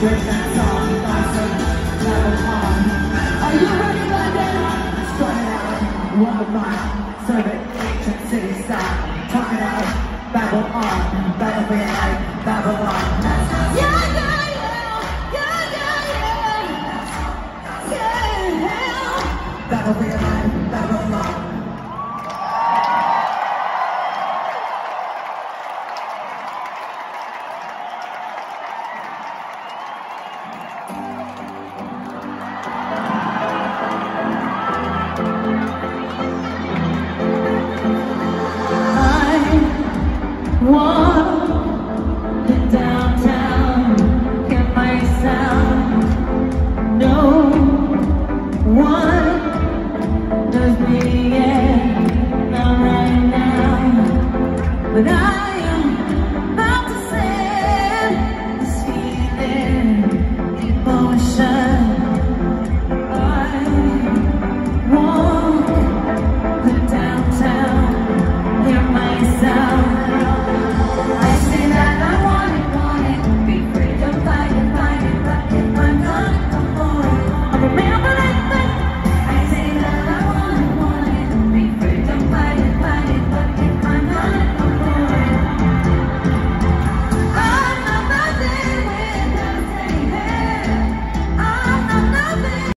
That song, Dyson, level. Are you ready, London? Starting out, one mile, serving ancient city style. Babble on, battle for your life, Babylon. Yeah, yeah. Battle for your life. But I.